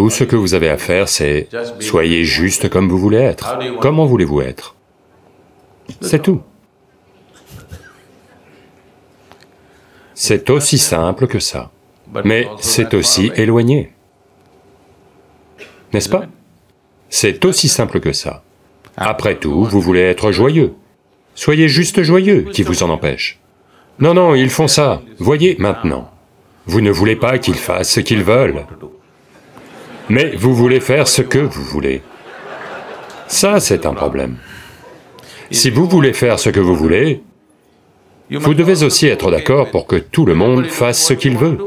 Tout ce que vous avez à faire, c'est soyez juste comme vous voulez être. Comment voulez-vous être? C'est tout. C'est aussi simple que ça. Mais c'est aussi éloigné. N'est-ce pas? C'est aussi simple que ça. Après tout, vous voulez être joyeux. Soyez juste joyeux, qui vous en empêche Non, non, ils font ça. Voyez maintenant. Vous ne voulez pas qu'ils fassent ce qu'ils veulent. Mais vous voulez faire ce que vous voulez. Ça, c'est un problème. Si vous voulez faire ce que vous voulez, vous devez aussi être d'accord pour que tout le monde fasse ce qu'il veut.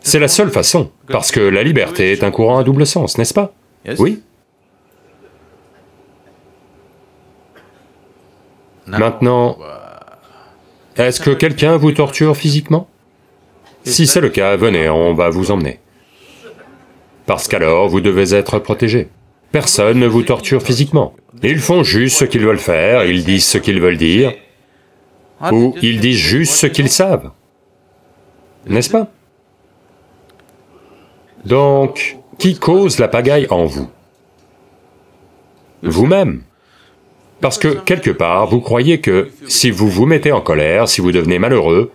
C'est la seule façon, parce que la liberté est un courant à double sens, n'est-ce pas? Oui Maintenant, est-ce que quelqu'un vous torture physiquement? Si c'est le cas, venez, on va vous emmener. Parce qu'alors, vous devez être protégé. Personne ne vous torture physiquement. Ils font juste ce qu'ils veulent faire, ils disent ce qu'ils veulent dire, ou ils disent juste ce qu'ils savent. N'est-ce pas? Donc, qui cause la pagaille en vous? Vous-même. Parce que, quelque part, vous croyez que si vous vous mettez en colère, si vous devenez malheureux,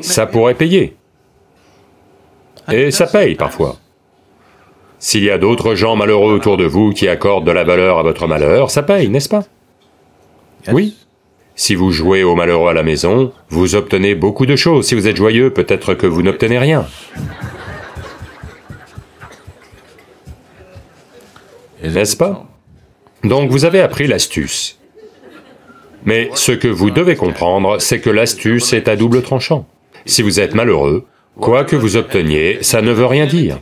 ça pourrait payer. Et ça paye parfois. S'il y a d'autres gens malheureux autour de vous qui accordent de la valeur à votre malheur, ça paye, n'est-ce pas? Oui. Si vous jouez au malheureux à la maison, vous obtenez beaucoup de choses. Si vous êtes joyeux, peut-être que vous n'obtenez rien. N'est-ce pas? Donc vous avez appris l'astuce. Mais ce que vous devez comprendre, c'est que l'astuce est à double tranchant. Si vous êtes malheureux, quoi que vous obteniez, ça ne veut rien dire.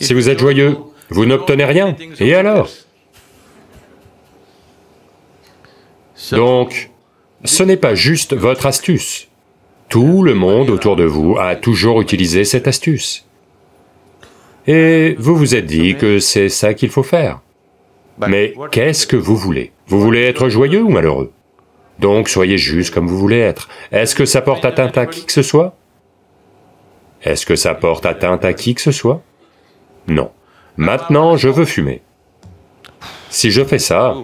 Si vous êtes joyeux, vous n'obtenez rien, et alors? Donc, ce n'est pas juste votre astuce. Tout le monde autour de vous a toujours utilisé cette astuce. Et vous vous êtes dit que c'est ça qu'il faut faire. Mais qu'est-ce que vous voulez? Vous voulez être joyeux ou malheureux? Donc soyez juste comme vous voulez être. Est-ce que ça porte atteinte à qui que ce soit? Est-ce que ça porte atteinte à qui que ce soit? Non. Maintenant, je veux fumer. Si je fais ça,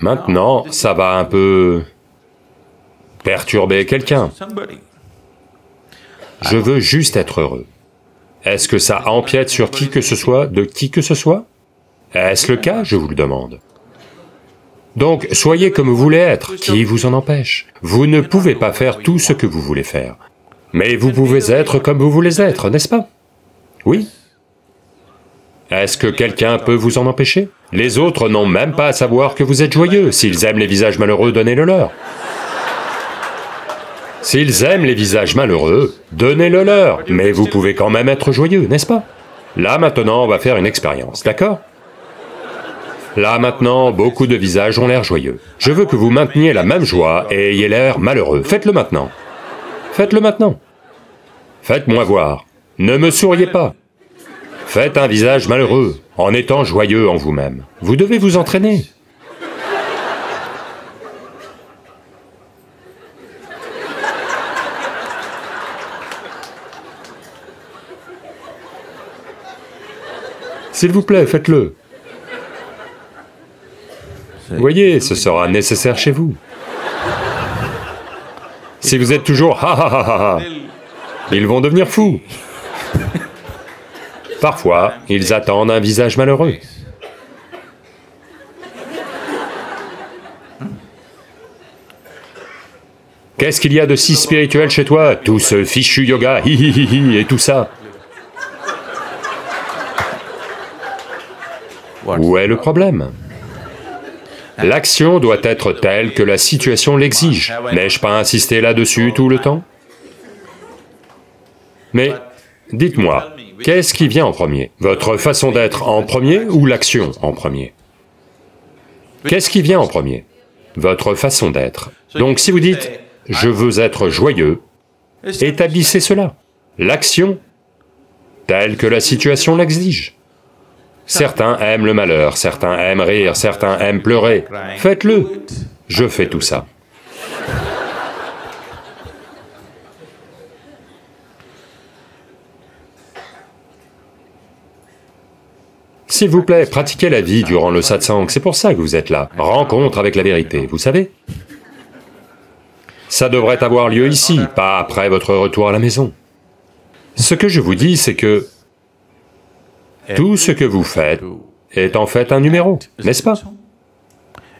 maintenant, ça va un peu perturber quelqu'un. Je veux juste être heureux. Est-ce que ça empiète sur qui que ce soit, de qui que ce soit? Est-ce le cas, je vous le demande Donc, soyez comme vous voulez être, qui vous en empêche? Vous ne pouvez pas faire tout ce que vous voulez faire. Mais vous pouvez être comme vous voulez être, n'est-ce pas? Oui Est-ce que quelqu'un peut vous en empêcher? Les autres n'ont même pas à savoir que vous êtes joyeux. S'ils aiment les visages malheureux, donnez-le leur. S'ils aiment les visages malheureux, donnez-le leur, mais vous pouvez quand même être joyeux, n'est-ce pas? Là maintenant, on va faire une expérience, d'accord? Là maintenant, beaucoup de visages ont l'air joyeux. Je veux que vous mainteniez la même joie et ayez l'air malheureux. Faites-le maintenant. Faites-le maintenant. Faites-moi voir. Ne me souriez pas. Faites un visage malheureux, en étant joyeux en vous-même. Vous devez vous entraîner. S'il vous plaît, faites-le. Voyez, ce sera nécessaire chez vous. Si vous êtes toujours ha ha ha ha ha, ils vont devenir fous. Parfois, ils attendent un visage malheureux. Qu'est-ce qu'il y a de si spirituel chez toi Tout ce fichu yoga, hi hi hi et tout ça. Où est le problème? L'action doit être telle que la situation l'exige. N'ai-je pas insisté là-dessus tout le temps? Mais dites-moi, qu'est-ce qui vient en premier? Votre façon d'être en premier ou l'action en premier? Qu'est-ce qui vient en premier? Votre façon d'être. Donc si vous dites « je veux être joyeux », établissez cela. L'action, telle que la situation l'exige. Certains aiment le malheur, certains aiment rire, certains aiment pleurer. Faites-le. Je fais tout ça. S'il vous plaît, pratiquez la vie durant le satsang, c'est pour ça que vous êtes là. Rencontre avec la vérité, vous savez Ça devrait avoir lieu ici, pas après votre retour à la maison. Ce que je vous dis, c'est que tout ce que vous faites est en fait un numéro, n'est-ce pas?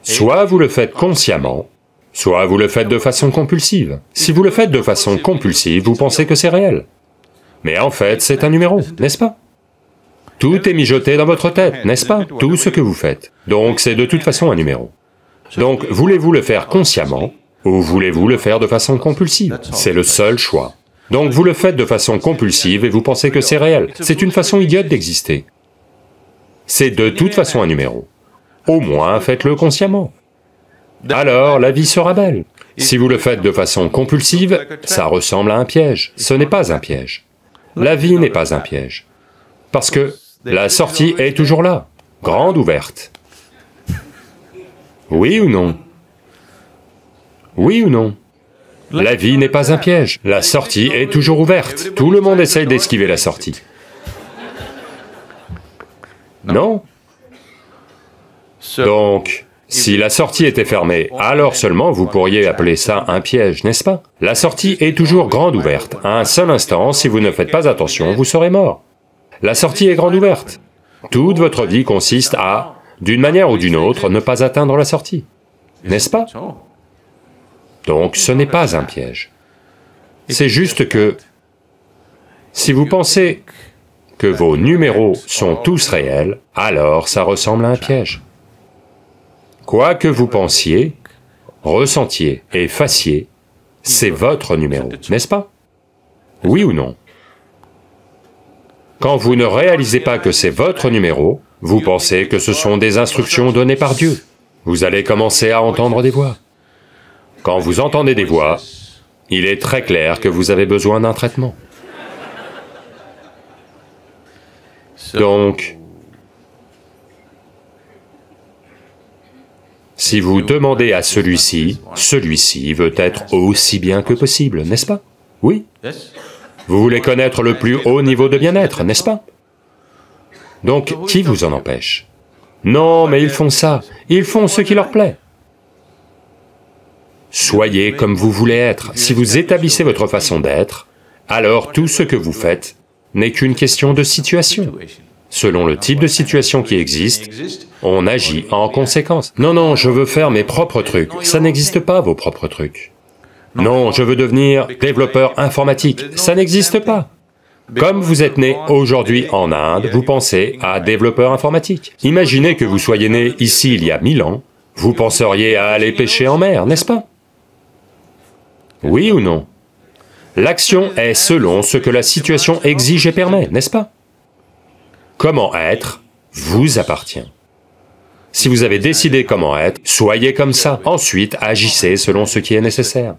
Soit vous le faites consciemment, soit vous le faites de façon compulsive. Si vous le faites de façon compulsive, vous pensez que c'est réel. Mais en fait, c'est un numéro, n'est-ce pas? Tout est mijoté dans votre tête, n'est-ce pas Tout ce que vous faites. Donc c'est de toute façon un numéro. Donc voulez-vous le faire consciemment, ou voulez-vous le faire de façon compulsive C'est le seul choix. Donc vous le faites de façon compulsive et vous pensez que c'est réel. C'est une façon idiote d'exister. C'est de toute façon un numéro. Au moins, faites-le consciemment. Alors, la vie sera belle. Si vous le faites de façon compulsive, ça ressemble à un piège. Ce n'est pas un piège. La vie n'est pas un piège. Parce que la sortie est toujours là, grande ouverte. Oui ou non? Oui ou non? La vie n'est pas un piège, la sortie est toujours ouverte. Tout le monde essaye d'esquiver la sortie. Non donc, si la sortie était fermée, alors seulement vous pourriez appeler ça un piège, n'est-ce pas? La sortie est toujours grande ouverte. À un seul instant, si vous ne faites pas attention, vous serez mort. La sortie est grande ouverte. Toute votre vie consiste à, d'une manière ou d'une autre, ne pas atteindre la sortie. N'est-ce pas? Donc ce n'est pas un piège. C'est juste que, si vous pensez que vos numéros sont tous réels, alors ça ressemble à un piège. Quoi que vous pensiez, ressentiez et fassiez, c'est votre numéro, n'est-ce pas? Oui ou non? Quand vous ne réalisez pas que c'est votre numéro, vous pensez que ce sont des instructions données par Dieu. Vous allez commencer à entendre des voix. Quand vous entendez des voix, il est très clair que vous avez besoin d'un traitement. Donc, Si vous demandez à celui-ci, celui-ci veut être aussi bien que possible, n'est-ce pas? Oui? Vous voulez connaître le plus haut niveau de bien-être, n'est-ce pas? Donc, qui vous en empêche? Non, mais ils font ça, ils font ce qui leur plaît. Soyez comme vous voulez être. Si vous établissez votre façon d'être, alors tout ce que vous faites n'est qu'une question de situation. Selon le type de situation qui existe, on agit en conséquence. Non, non, je veux faire mes propres trucs. Ça n'existe pas, vos propres trucs. Non, je veux devenir développeur informatique. Ça n'existe pas. Comme vous êtes né aujourd'hui en Inde, vous pensez à développeur informatique. Imaginez que vous soyez né ici il y a mille ans, vous penseriez à aller pêcher en mer, n'est-ce pas? Oui ou non? L'action est selon ce que la situation exige et permet, n'est-ce pas? Comment être vous appartient. Si vous avez décidé comment être, soyez comme ça, ensuite agissez selon ce qui est nécessaire.